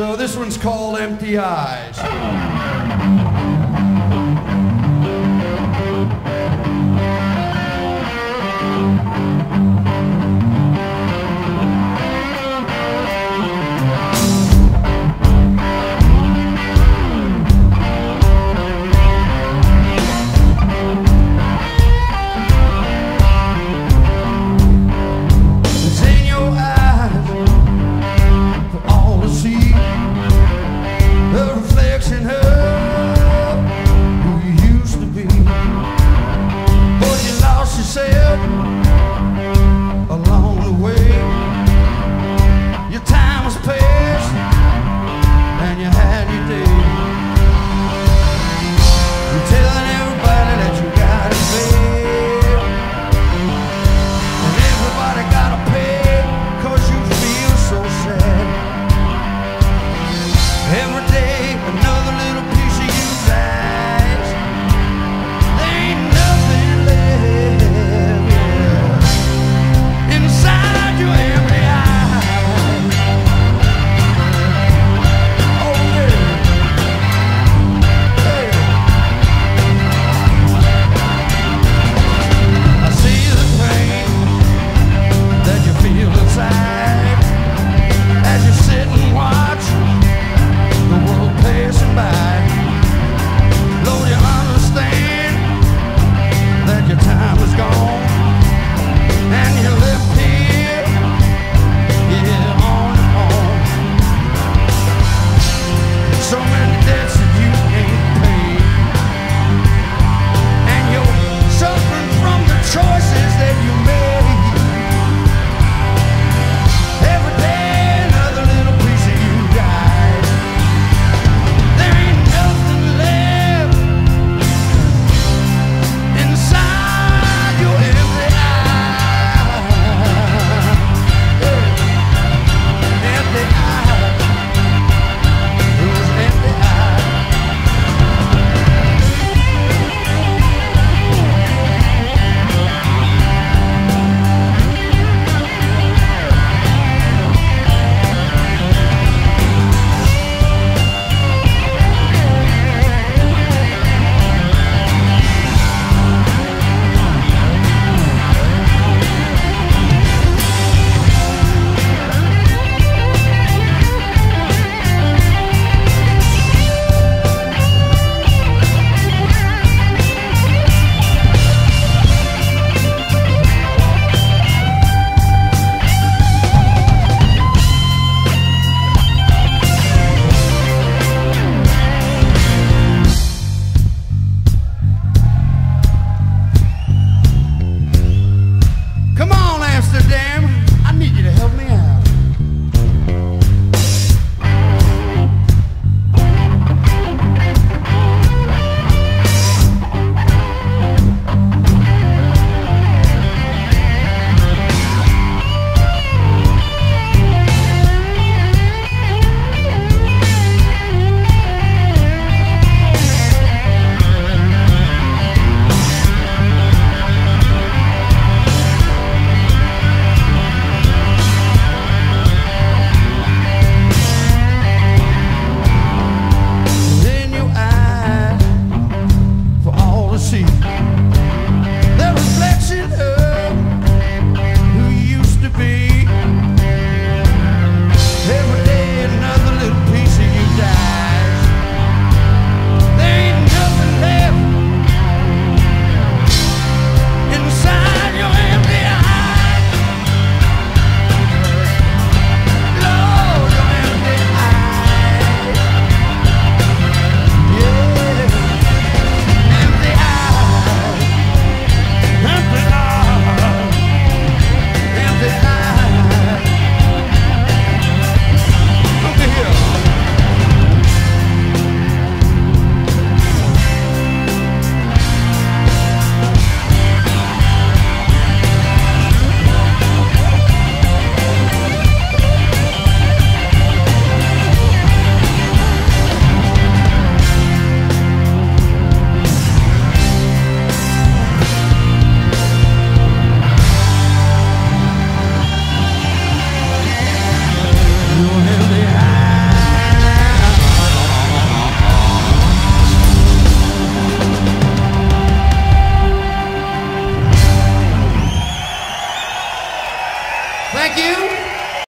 So this one's called Empty Eyes.